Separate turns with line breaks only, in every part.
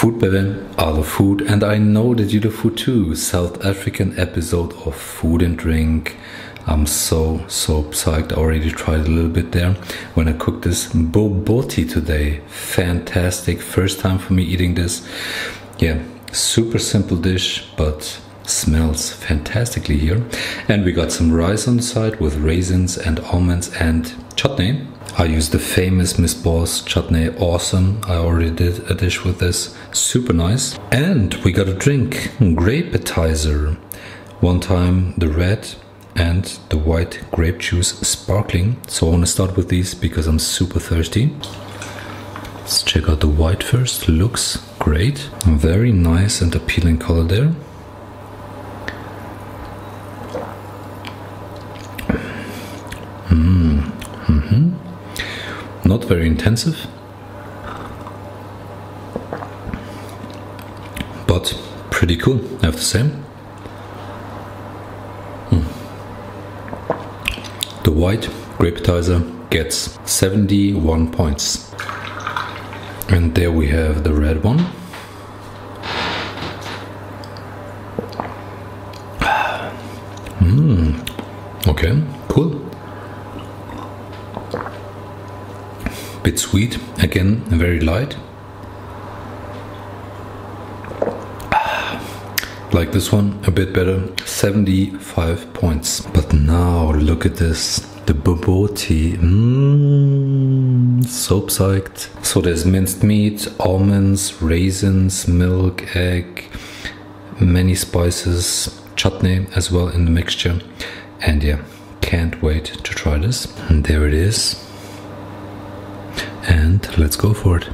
Food I love food, and I know that you love food too. South African episode of Food and Drink. I'm so so psyched. I already tried a little bit there when I cooked this bobotie today. Fantastic, first time for me eating this. Yeah, super simple dish, but smells fantastically here. And we got some rice on the side with raisins and almonds and chutney. I used the famous Mrs Ball's chutney, awesome. I already did a dish with this, super nice. And we got a drink, Grapetiser. One time the red and the white grape juice sparkling. So I want to start with these because I'm super thirsty. Let's check out the white first, looks great. Very nice and appealing color there. Not very intensive, but pretty cool, I have to say. Mm. The white Grapetiser gets 71 points. And there we have the red one. Mm. Okay, cool. Bit sweet, again very light. Ah, like this one, a bit better, 75 points. But now look at this, the bobotie, mmm, so psyched. So there's minced meat, almonds, raisins, milk, egg, many spices, chutney as well in the mixture. And yeah, can't wait to try this. And there it is and let's go for it.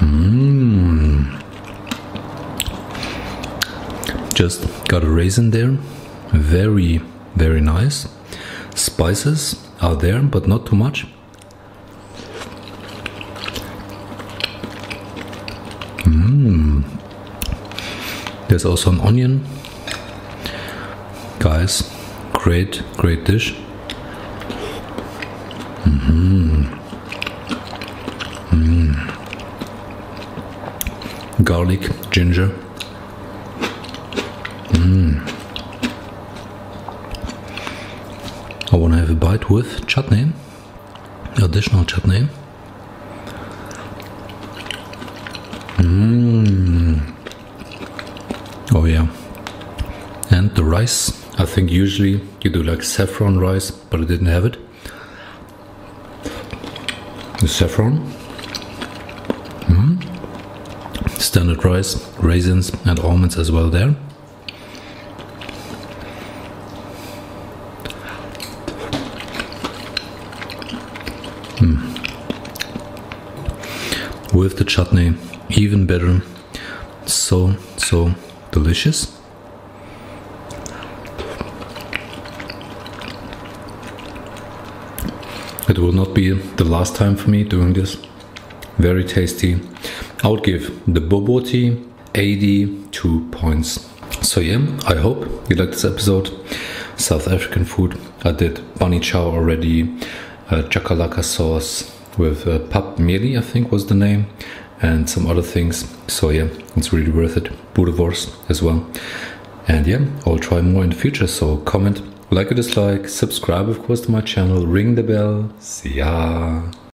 Mmm. Just got a raisin there. Very, very nice. Spices are there, but not too much. Mmm. There's also an onion. Guys, great, great dish. Mm. Mm. Garlic, ginger. Mm. I want to have a bite with chutney, additional chutney. Mm. Oh yeah. And the rice. I think usually you do like saffron rice, but I didn't have it the saffron, mm. standard rice, raisins, and almonds as well there. Mm. With the chutney, even better. So, so delicious. It will not be the last time for me doing this. Very tasty. I would give the bobotie 82 points. So yeah, I hope you liked this episode. South African food. I did bunny chow already, uh, chakalaka sauce with uh, pap mieli, I think was the name, and some other things. So yeah, it's really worth it. Boerewors as well. And yeah, I'll try more in the future. So comment like or dislike, subscribe of course to my channel, ring the bell. See ya!